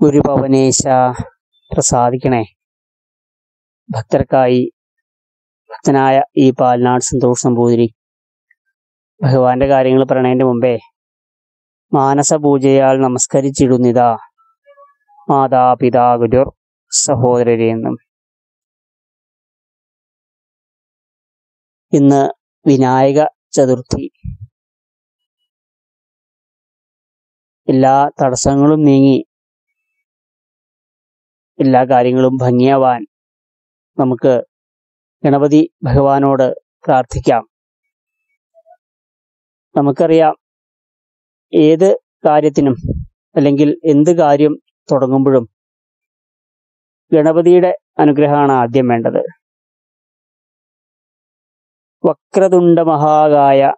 ഗുരുപവനേശ പ്രസാദിക്കണേ. ഭക്തർക്കായി ഭക്തനായ ഈ പാൽനാട് സന്തോഷ് നമ്പൂതിരി ഭഗവാന്റെ കാര്യങ്ങൾ പറയണതിന്റെ മുമ്പേ മാനസപൂജയാൽ നമസ്കരിച്ചിടുന്നിതാ മാതാപിതാ ഗുരുർ സഹോദരരെന്നും ഇന്ന് വിനായക ചതുർത്ഥി. എല്ലാ തടസ്സങ്ങളും നീങ്ങി എല്ലാ കാര്യങ്ങളും ഭംഗിയാവാൻ നമുക്ക് ഗണപതി ഭഗവാനോട് പ്രാർത്ഥിക്കാം. നമുക്കറിയാം ഏത് കാര്യത്തിനും അല്ലെങ്കിൽ എന്ത് കാര്യം തുടങ്ങുമ്പോഴും ഗണപതിയുടെ അനുഗ്രഹമാണ് ആദ്യം വേണ്ടത്. വക്രതുണ്ട മഹാകായ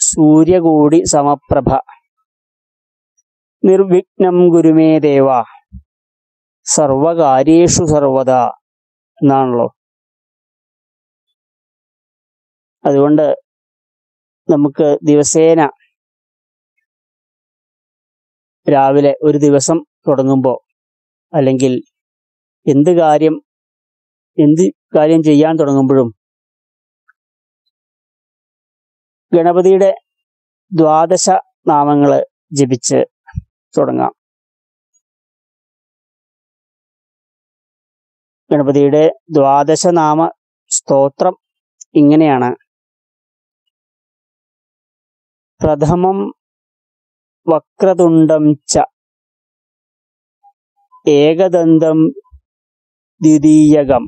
സൂര്യകൂടി സമപ്രഭ. നിർവിഘ്നം ഗുരുമേ ദേവ. സർവകാര്യേഷു സർവത എന്നാണല്ലോ. അതുകൊണ്ട് നമുക്ക് ദിവസേന രാവിലെ ഒരു ദിവസം തുടങ്ങുമ്പോൾ അല്ലെങ്കിൽ എന്ത് കാര്യം എന്ത് കാര്യം ചെയ്യാൻ തുടങ്ങുമ്പോഴും ഗണപതിയുടെ ദ്വാദശ നാമങ്ങൾ ജപിച്ച് തുടങ്ങാം. ഗണപതിയുടെ ദ്വാദശനാമ സ്തോത്രം ഇങ്ങനെയാണ്. പ്രഥമം വക്രതുണ്ടം ച ഏകദന്തം ദ്വിതീയകം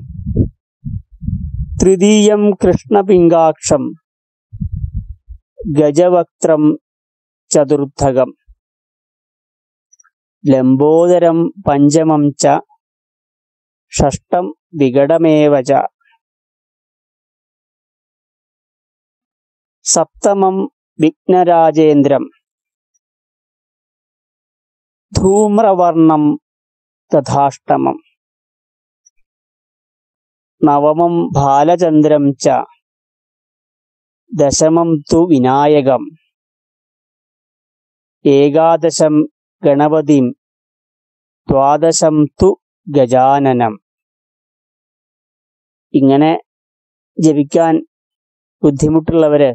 തൃതീയം കൃഷ്ണപിംഗാക്ഷം ഗജവക്ത്രം ചതുർത്ഥകം ലംബോദരം പഞ്ചമം ച ഷഷ്ടം വിഘടമേവച. സപ്തമം വിഘ്നരാജേന്ദ്രം. ധൂമ്രവർണം തഥാഷ്ടമം. നവമം ബാലചന്ദ്രം ച. ദശമം തു വിനായകം. ഏകാദശം ഗണപതിം. ദ്വാദശം തു ഗജാനനം. ഇങ്ങനെ ജപിക്കാൻ ബുദ്ധിമുട്ടുള്ളവര്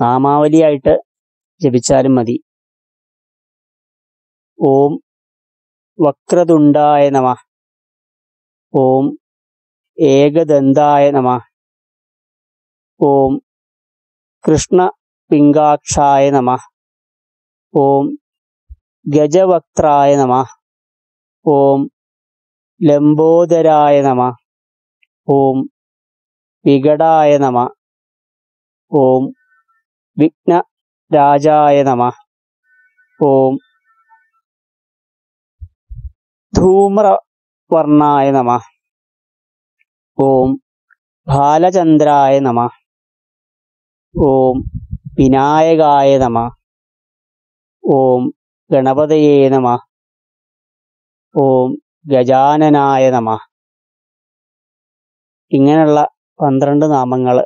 നാമാവലിയായിട്ട് ജപിച്ചാലും മതി. ഓം വക്രതുണ്ടായ നമ. ഓം ഏകദന്തായ നമ. ഓം കൃഷ്ണ പിങ്കാക്ഷായ നമ. ഓം ഗജവക്ത്രായ നമ. ഓം ലംബോദരായ നമ. ഓം വികടായ നമ. ഓം വിഘ്ന രാജായ നമ. ഓം ധൂമ്രവർണായ നമ. ഓം ബാലചന്ദ്രായ നമ. ഓം വിനായകായ നമ. ഓം ഗണപതയേ നമ. ഓം ഗജാനനായ നമ. ഇങ്ങനെയുള്ള പന്ത്രണ്ട് നാമങ്ങൾ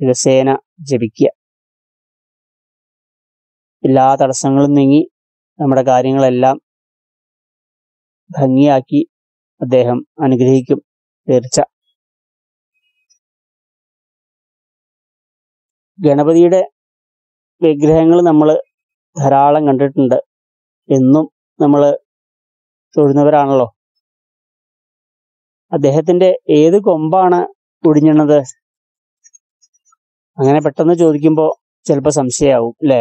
ദിവസേന ജപിക്കുക. എല്ലാ തടസ്സങ്ങളും നീങ്ങി നമ്മുടെ കാര്യങ്ങളെല്ലാം ഭംഗിയാക്കി അദ്ദേഹം അനുഗ്രഹിക്കും. തീർച്ച. ഗണപതിയുടെ വിഗ്രഹങ്ങൾ നമ്മൾ ധാരാളം കണ്ടിട്ടുണ്ട്. എന്നും നമ്മൾ തൊഴുന്നവരാണല്ലോ. അദ്ദേഹത്തിന്റെ ഏത് കൊമ്പാണ് ഒടിഞ്ഞണത് അങ്ങനെ പെട്ടെന്ന് ചോദിക്കുമ്പോൾ ചിലപ്പോൾ സംശയമാവും അല്ലേ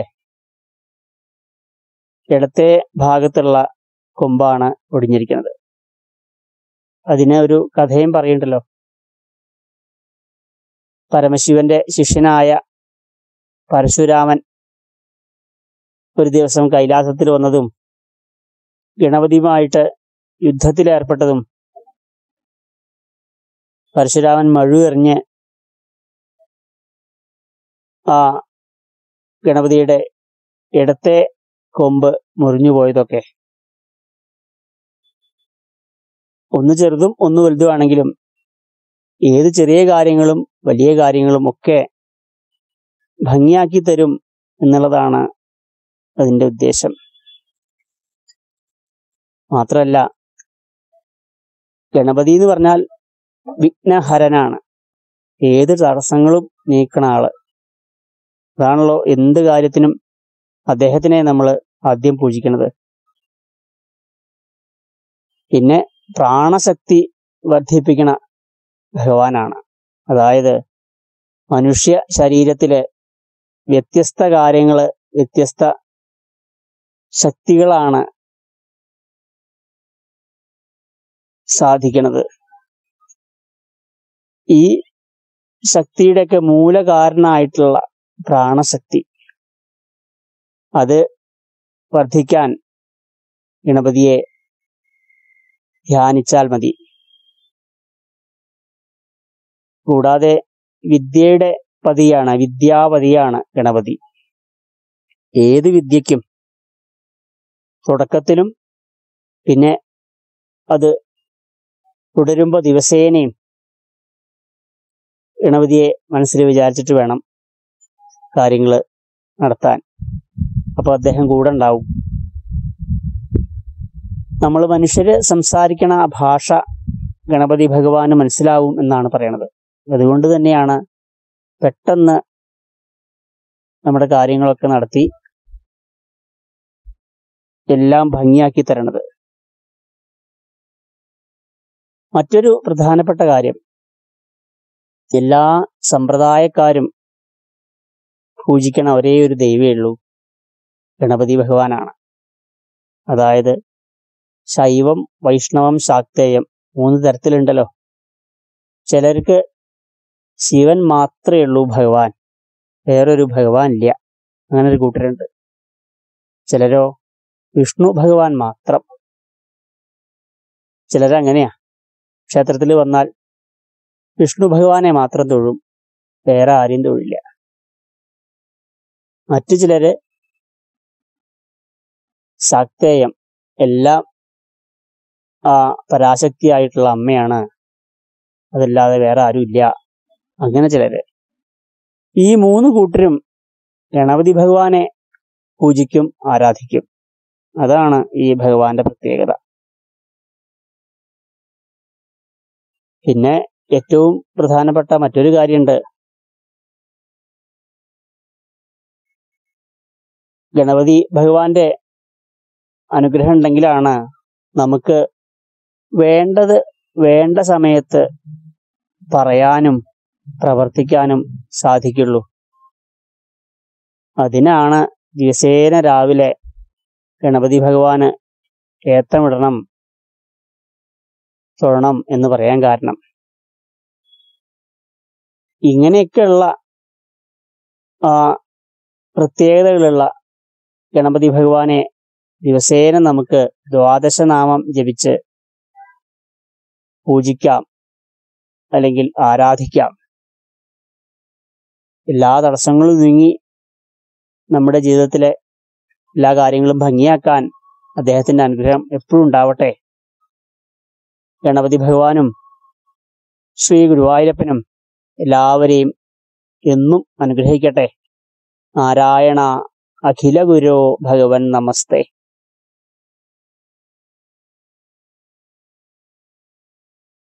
ഇടത്തെ ഭാഗത്തുള്ള കൊമ്പാണ് ഒടിഞ്ഞിരിക്കുന്നത് അതിന് ഒരു കഥയും പറയുണ്ടല്ലോ. പരമശിവന്റെ ശിഷ്യനായ പരശുരാമൻ ഒരു ദിവസം കൈലാസത്തിൽ വന്നതും ഗണപതിയുമായിട്ട് യുദ്ധത്തിലേർപ്പെട്ടതും പരശുരാമൻ മഴു എറിഞ്ഞ് ആ ഗണപതിയുടെ ഇടത്തെ കൊമ്പ് മുറിഞ്ഞു പോയതൊക്കെ. ഒന്ന് ചെറുതും ഒന്ന് വലുതുമാണെങ്കിലും ഏത് ചെറിയ കാര്യങ്ങളും വലിയ കാര്യങ്ങളും ഒക്കെ ഭംഗിയാക്കി തരും എന്നുള്ളതാണ് അതിന്റെ ഉദ്ദേശം. മാത്രമല്ല ഗണപതി എന്ന് പറഞ്ഞാൽ വിഘ്നഹരനാണ്. ഏത് തടസ്സങ്ങളും നീക്കണ ആൾ. അതാണല്ലോ എന്ത് കാര്യത്തിനും അദ്ദേഹത്തിനെ നമ്മൾ ആദ്യം പൂജിക്കുന്നത് പിന്നെ പ്രാണശക്തി വർദ്ധിപ്പിക്കണ ഭഗവാനാണ്. അതായത് മനുഷ്യ ശരീരത്തിലെ വ്യത്യസ്ത കാര്യങ്ങൾ വ്യത്യസ്ത ശക്തികളാണ് സാധിക്കുന്നത് ഈ ശക്തിയുടെയൊക്കെ മൂലകാരണമായിട്ടുള്ള പ്രാണശക്തി. അത് വർദ്ധിക്കാൻ ഗണപതിയെ ധ്യാനിച്ചാൽ മതി. കൂടാതെ വിദ്യയുടെ പതിയാണ് വിദ്യാപതിയാണ് ഗണപതി. ഏത് വിദ്യയ്ക്കും തുടക്കത്തിലും പിന്നെ അത് തുടരുമ്പോൾ ദിവസേനയും ഗണപതിയെ മനസ്സിൽ വിചാരിച്ചിട്ട് വേണം കാര്യങ്ങൾ നടത്താൻ. അപ്പോൾ അദ്ദേഹം കൂടെ ഉണ്ടാവും. നമ്മൾ മനുഷ്യർ സംസാരിക്കണ ആ ഭാഷ ഗണപതി ഭഗവാന് മനസ്സിലാവും എന്നാണ് പറയണത്. അതുകൊണ്ട് തന്നെയാണ് പെട്ടെന്ന് നമ്മുടെ കാര്യങ്ങളൊക്കെ നടത്തി എല്ലാം ഭംഗിയാക്കി തരണത്. മറ്റൊരു പ്രധാനപ്പെട്ട കാര്യം എല്ലാ സമ്പ്രദായക്കാരും പൂജിക്കണ ഒരേ ഒരു ദൈവമേ ഉള്ളൂ. ഗണപതി ഭഗവാനാണ്. അതായത് ശൈവം വൈഷ്ണവം ശാക്തേയം മൂന്ന് തരത്തിലുണ്ടല്ലോ. ചിലർക്ക് ശിവൻ മാത്രമേ ഉള്ളൂ ഭഗവാൻ. വേറൊരു ഭഗവാൻ ഇല്ല. അങ്ങനെ ഒരു കൂട്ടരുണ്ട്. ചിലരോ വിഷ്ണു ഭഗവാൻ മാത്രം. ചിലരങ്ങനെയാ. ക്ഷേത്രത്തിൽ വന്നാൽ വിഷ്ണു ഭഗവാനെ മാത്രം തൊഴും. വേറെ ആരെയും തൊഴില്ല. മറ്റു ചിലര് ശാക്തേയം എല്ലാം ആ പരാശക്തിയായിട്ടുള്ള അമ്മയാണ്. അതല്ലാതെ വേറെ ആരും ഇല്ല. അങ്ങനെ ചിലര്. ഈ മൂന്ന് കൂട്ടരും ഗണപതി ഭഗവാനെ പൂജിക്കും ആരാധിക്കും. അതാണ് ഈ ഭഗവാന്റെ പ്രത്യേകത. പിന്നെ ഏറ്റവും പ്രധാനപ്പെട്ട മറ്റൊരു കാര്യമുണ്ട്. ഗണപതി ഭഗവാന്റെ അനുഗ്രഹം ഉണ്ടെങ്കിലാണ് നമുക്ക് വേണ്ടത് വേണ്ട സമയത്ത് പറയാനും പ്രവർത്തിക്കാനും സാധിക്കുള്ളൂ. അതിനാണ് ദിവസേന രാവിലെ ഗണപതി ഭഗവാന് ഏത്തമിടണം തൊഴണം എന്ന് പറയാൻ കാരണം. ഇങ്ങനെയൊക്കെയുള്ള പ്രത്യേകതകളുള്ള ഗണപതി ഭഗവാനെ ദിവസേന നമുക്ക് ദ്വാദശനാമം ജപിച്ച് പൂജിക്കാം അല്ലെങ്കിൽ ആരാധിക്കാം. എല്ലാ തടസ്സങ്ങളും നീങ്ങി നമ്മുടെ ജീവിതത്തിലെ എല്ലാ കാര്യങ്ങളും ഭംഗിയാക്കാൻ അദ്ദേഹത്തിന്റെ അനുഗ്രഹം എപ്പോഴും ഉണ്ടാവട്ടെ. ഗണപതി ഭഗവാനും ശ്രീ ഗുരുവായൂരപ്പനും എല്ലാവരെയും എന്നും അനുഗ്രഹിക്കട്ടെ. നാരായണ അഖില ഗുരോ ഭഗവൻ നമസ്തേ.